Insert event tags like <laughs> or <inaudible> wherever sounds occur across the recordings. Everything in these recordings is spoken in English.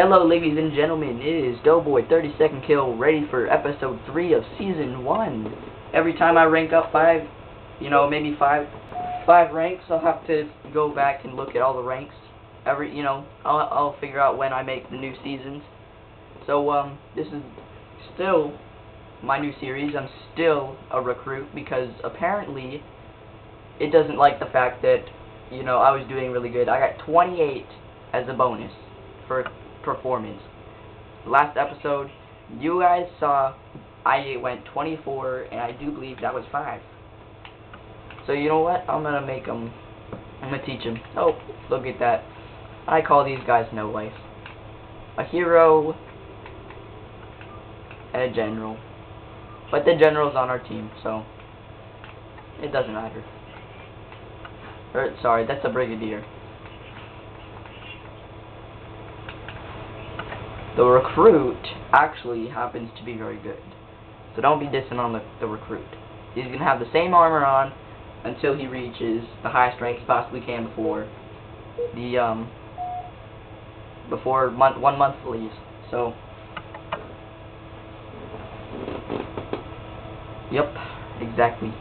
Hello, ladies and gentlemen. It is Doughboy 32nd Kill, ready for episode 3 of season 1. Every time I rank up 5, you know, maybe 5, 5 ranks, I'll have to go back and look at all the ranks. Every, you know, I'll, I'll figure out when I make the new seasons. So, um, this is still my new series. I'm still a recruit because apparently it doesn't like the fact that, you know, I was doing really good. I got 28 as a bonus for performance. Last episode, you guys saw I went 24, and I do believe that was 5. So you know what? I'm gonna make them. I'm gonna teach them. Oh, look at that. I call these guys no life. A hero and a general. But the general's on our team, so it doesn't matter. Or, sorry, that's a brigadier. The recruit actually happens to be very good. So don't be dissing on the, the recruit. He's going to have the same armor on until he reaches the highest rank he possibly can before the, um, before month, one month leaves. So, yep, exactly.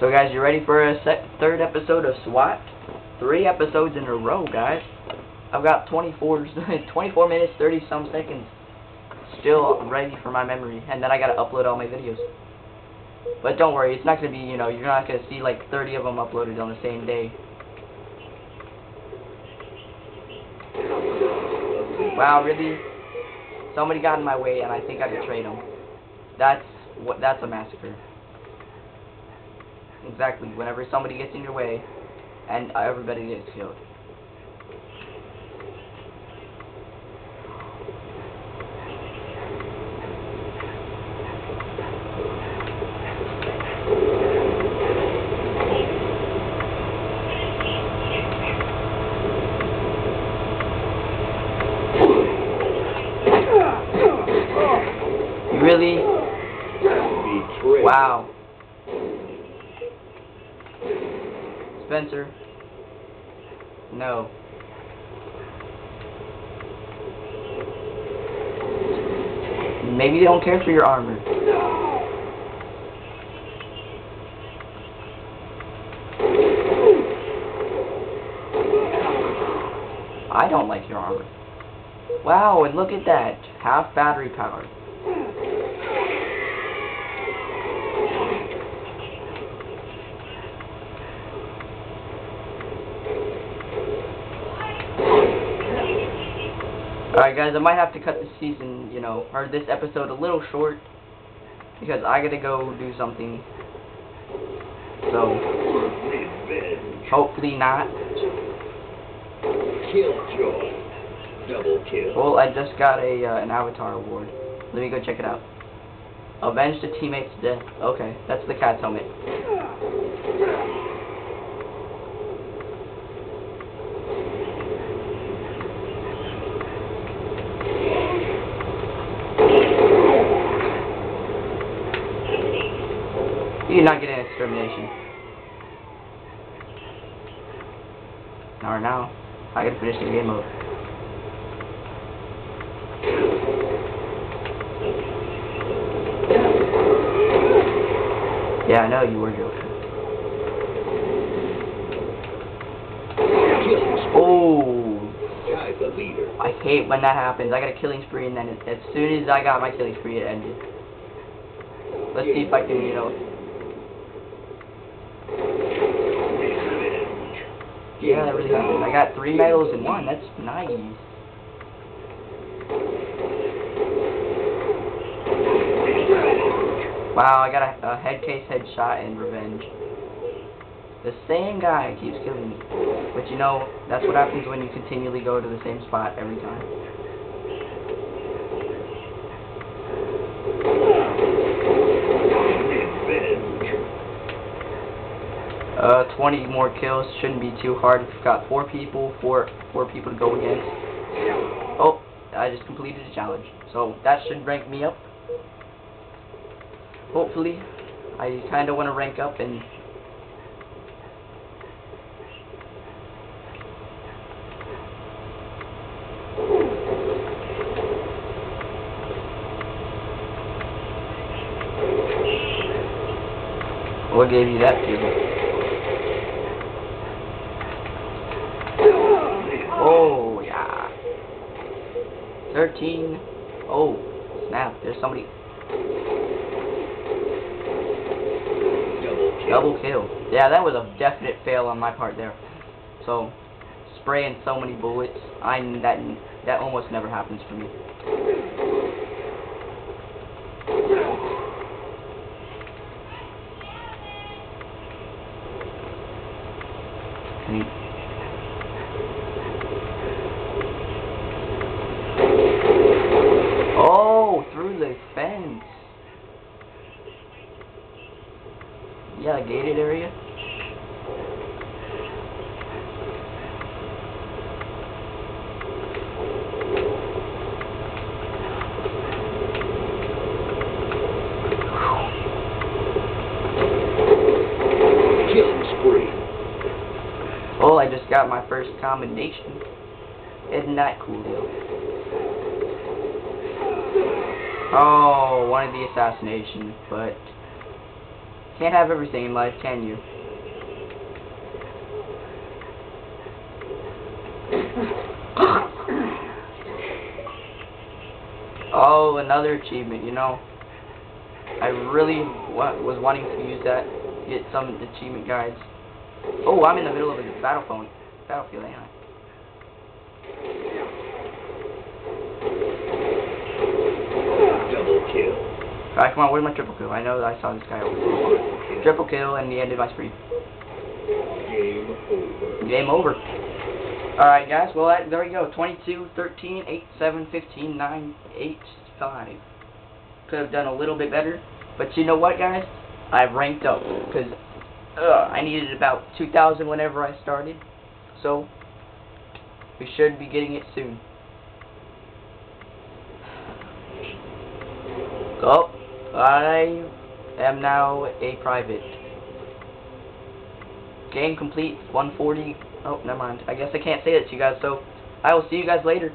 So guys, you ready for a third episode of SWAT? Three episodes in a row, guys. I've got 24, <laughs> 24 minutes, 30 some seconds still ready for my memory, and then I gotta upload all my videos. But don't worry, it's not gonna be, you know, you're not gonna see like 30 of them uploaded on the same day. Wow, really? Somebody got in my way, and I think I betrayed them. That's what. That's a massacre. Exactly. Whenever somebody gets in your way, and everybody gets killed. Wow. Spencer. No. Maybe they don't care for your armor. I don't like your armor. Wow, and look at that. Half battery power. Alright guys, I might have to cut this season, you know, or this episode a little short because I gotta go do something. So, hopefully not. Killjoy. Double kill. Well, I just got a uh, an avatar award. Let me go check it out. Avenge the teammate's death. Okay, that's the Kat's helmet. Not getting extermination. Or now. I gotta finish the game mode. Yeah, I know you were joking. Oh. I hate when that happens. I got a killing spree, and then as soon as I got my killing spree, it ended. Let's see if I can, you know. Revenge. Yeah, that. I got three medals in one. That's nice. Wow, I got a, a head case headshot and revenge. The same guy keeps killing me. But you know, that's what happens when you continually go to the same spot every time. Uh, 20 more kills shouldn't be too hard. We've got four people, four four people to go against. Oh, I just completed the challenge, so that should rank me up. Hopefully, I kind of want to rank up and. What gave you that feeling? 13. Oh, snap. There's somebody. Double kill. Double kill. Yeah, that was a definite fail on my part there. So, spraying so many bullets, I that that almost never happens for me you- Oh, through the fence. Yeah, gated area. Killing spree. Oh, I just got my first commendation. Isn't that cool, deal? Oh, wanted the assassination, but can't have everything in life, can you? oh, another achievement, you know. I really wa was wanting to use that, get some achievement guides. Oh, I'm in the middle of a battlefield, battlefield, ain't I? Double kill. Alright, come on, where's my triple kill? I know that I saw this guy over there. Triple kill. And the end of my spree. Game over. Game over. Alright, guys, well, that, there we go. 22, 13, 8, 7, 15, 9, 8, 5. Could have done a little bit better. But you know what, guys? I've ranked up. Because I needed about 2,000 whenever I started. So, we should be getting it soon. <sighs> Oh, I am now a private. Game complete, 140. Oh, never mind. I guess I can't say that to you guys, so I will see you guys later.